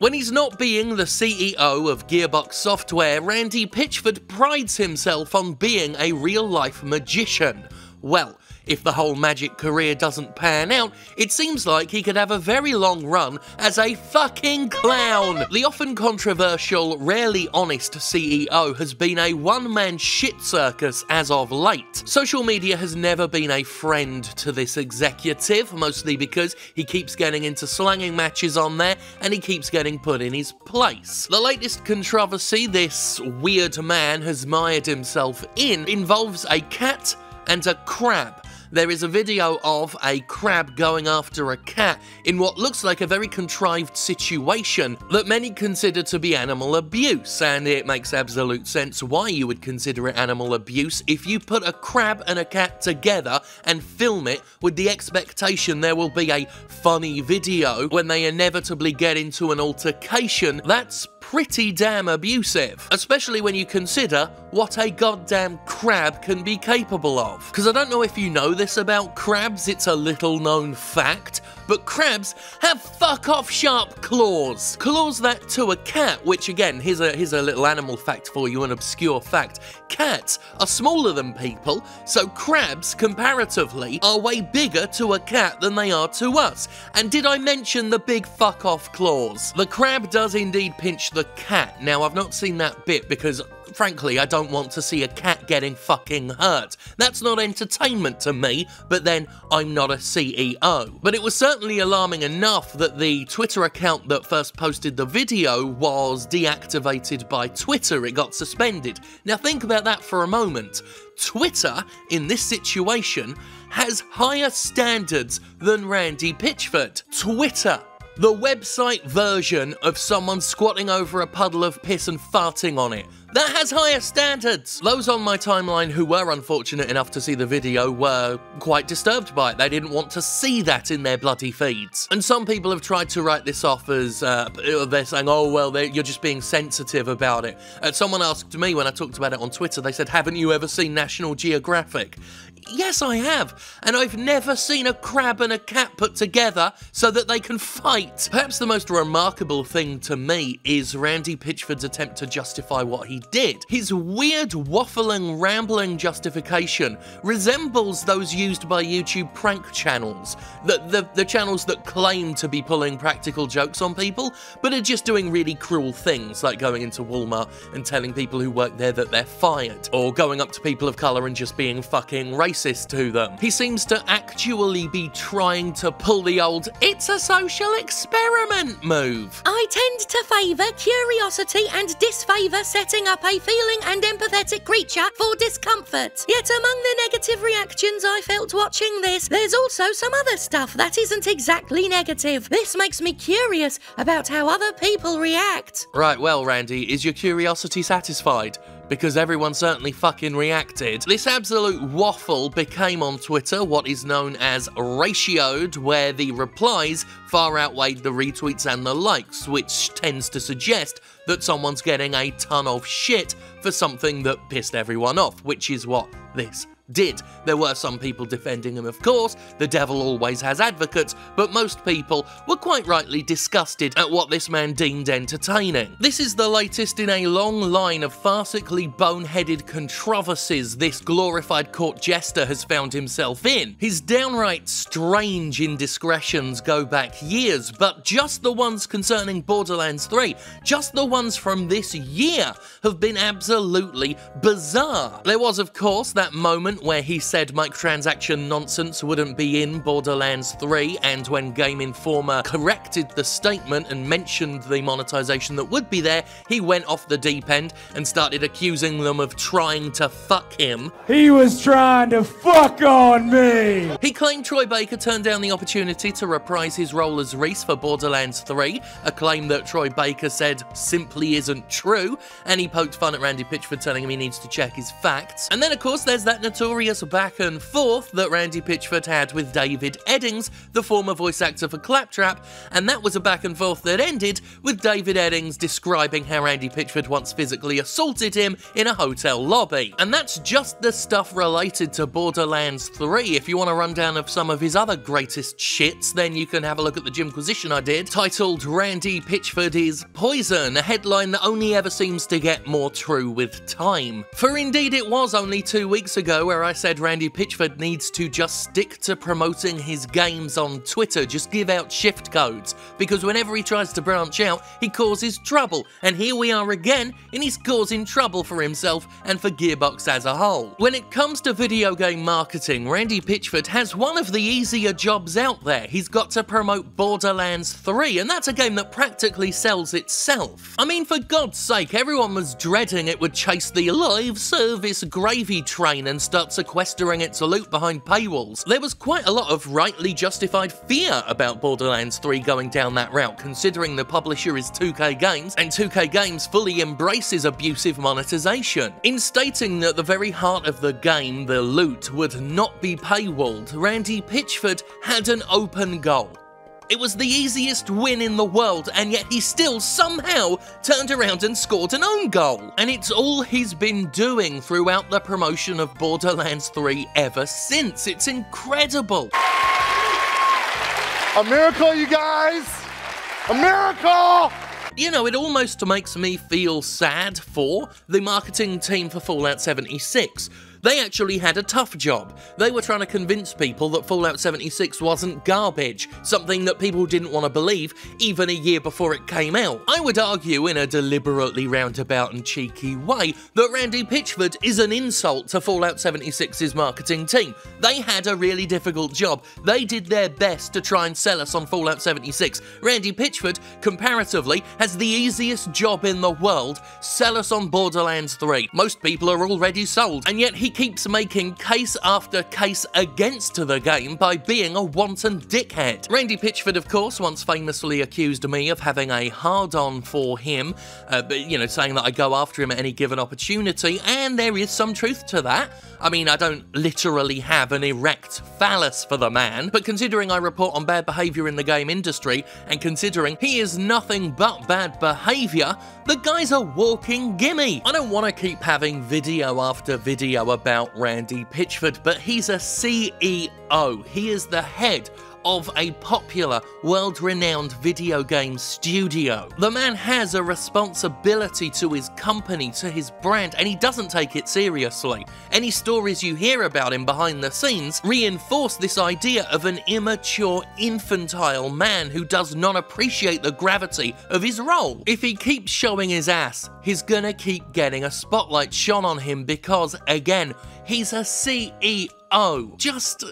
When he's not being the CEO of Gearbox Software, Randy Pitchford prides himself on being a real life magician. Well, if the whole magic career doesn't pan out, it seems like he could have a very long run as a fucking clown. The often controversial, rarely honest CEO has been a one-man shit circus as of late. Social media has never been a friend to this executive, mostly because he keeps getting into slanging matches on there and he keeps getting put in his place. The latest controversy this weird man has mired himself in involves a cat and a crab there is a video of a crab going after a cat in what looks like a very contrived situation that many consider to be animal abuse, and it makes absolute sense why you would consider it animal abuse if you put a crab and a cat together and film it with the expectation there will be a funny video when they inevitably get into an altercation. That's pretty damn abusive, especially when you consider what a goddamn crab can be capable of. Because I don't know if you know this about crabs, it's a little known fact, but crabs have fuck off sharp claws. Claws that to a cat, which again, here's a, here's a little animal fact for you, an obscure fact. Cats are smaller than people, so crabs, comparatively, are way bigger to a cat than they are to us. And did I mention the big fuck off claws? The crab does indeed pinch the cat. Now, I've not seen that bit because frankly, I don't want to see a cat getting fucking hurt. That's not entertainment to me, but then I'm not a CEO. But it was certainly alarming enough that the Twitter account that first posted the video was deactivated by Twitter. It got suspended. Now think about that for a moment. Twitter, in this situation, has higher standards than Randy Pitchford. Twitter the website version of someone squatting over a puddle of piss and farting on it. That has higher standards! Those on my timeline who were unfortunate enough to see the video were quite disturbed by it. They didn't want to see that in their bloody feeds. And some people have tried to write this off as uh, they're saying, oh, well, you're just being sensitive about it. Uh, someone asked me when I talked about it on Twitter, they said, haven't you ever seen National Geographic? Yes, I have, and I've never seen a crab and a cat put together so that they can fight. Perhaps the most remarkable thing to me is Randy Pitchford's attempt to justify what he did. His weird, waffling, rambling justification resembles those used by YouTube prank channels. The, the, the channels that claim to be pulling practical jokes on people, but are just doing really cruel things, like going into Walmart and telling people who work there that they're fired, or going up to people of colour and just being fucking racist racist to them. He seems to actually be trying to pull the old it's a social experiment move. I tend to favour curiosity and disfavour setting up a feeling and empathetic creature for discomfort. Yet among the negative reactions I felt watching this, there's also some other stuff that isn't exactly negative. This makes me curious about how other people react. Right, well, Randy, is your curiosity satisfied? Because everyone certainly fucking reacted. This absolute waffle became on Twitter what is known as ratioed, where the replies far outweighed the retweets and the likes, which tends to suggest that someone's getting a ton of shit for something that pissed everyone off, which is what this did. There were some people defending him, of course, the devil always has advocates, but most people were quite rightly disgusted at what this man deemed entertaining. This is the latest in a long line of farcically boneheaded controversies this glorified court jester has found himself in. His downright strange indiscretions go back years, but just the ones concerning Borderlands 3, just the ones from this year, have been absolutely bizarre. There was, of course, that moment moment where he said microtransaction nonsense wouldn't be in Borderlands 3, and when Game Informer corrected the statement and mentioned the monetization that would be there, he went off the deep end and started accusing them of trying to fuck him. He was trying to fuck on me! He claimed Troy Baker turned down the opportunity to reprise his role as Rhys for Borderlands 3, a claim that Troy Baker said simply isn't true, and he poked fun at Randy Pitchford telling him he needs to check his facts. And then, of course, there's that notorious furious back and forth that Randy Pitchford had with David Eddings, the former voice actor for Claptrap, and that was a back and forth that ended with David Eddings describing how Randy Pitchford once physically assaulted him in a hotel lobby. And that's just the stuff related to Borderlands 3. If you want a rundown of some of his other greatest shits, then you can have a look at the Jimquisition I did, titled Randy Pitchford is Poison, a headline that only ever seems to get more true with time. For indeed it was only two weeks ago where I said Randy Pitchford needs to just stick to promoting his games on Twitter, just give out shift codes, because whenever he tries to branch out, he causes trouble, and here we are again, and he's causing trouble for himself and for Gearbox as a whole. When it comes to video game marketing, Randy Pitchford has one of the easier jobs out there. He's got to promote Borderlands 3, and that's a game that practically sells itself. I mean, for God's sake, everyone was dreading it would chase the live service gravy train and start sequestering its loot behind paywalls. There was quite a lot of rightly justified fear about Borderlands 3 going down that route, considering the publisher is 2K Games, and 2K Games fully embraces abusive monetization. In stating that the very heart of the game, the loot, would not be paywalled, Randy Pitchford had an open goal. It was the easiest win in the world, and yet he still somehow turned around and scored an own goal. And it's all he's been doing throughout the promotion of Borderlands 3 ever since. It's incredible. A miracle, you guys! A miracle! You know, it almost makes me feel sad for the marketing team for Fallout 76 they actually had a tough job. They were trying to convince people that Fallout 76 wasn't garbage, something that people didn't want to believe even a year before it came out. I would argue in a deliberately roundabout and cheeky way that Randy Pitchford is an insult to Fallout 76's marketing team. They had a really difficult job. They did their best to try and sell us on Fallout 76. Randy Pitchford, comparatively, has the easiest job in the world, sell us on Borderlands 3. Most people are already sold, and yet he keeps making case after case against the game by being a wanton dickhead. Randy Pitchford, of course, once famously accused me of having a hard-on for him, uh, you know, saying that I go after him at any given opportunity, and there is some truth to that. I mean, I don't literally have an erect phallus for the man, but considering I report on bad behaviour in the game industry, and considering he is nothing but bad behaviour, the guy's a walking gimme. I don't want to keep having video after video about Randy Pitchford, but he's a CEO. He is the head of a popular, world renowned video game studio. The man has a responsibility to his company, to his brand, and he doesn't take it seriously. Any stories you hear about him behind the scenes reinforce this idea of an immature, infantile man who does not appreciate the gravity of his role. If he keeps showing his ass, he's gonna keep getting a spotlight shone on him because, again, he's a CEO. Just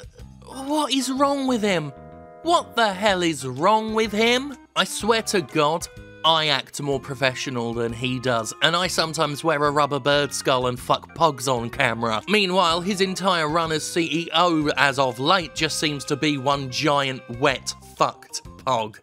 what is wrong with him? What the hell is wrong with him? I swear to God, I act more professional than he does, and I sometimes wear a rubber bird skull and fuck pogs on camera. Meanwhile, his entire run as CEO as of late just seems to be one giant wet fucked pog.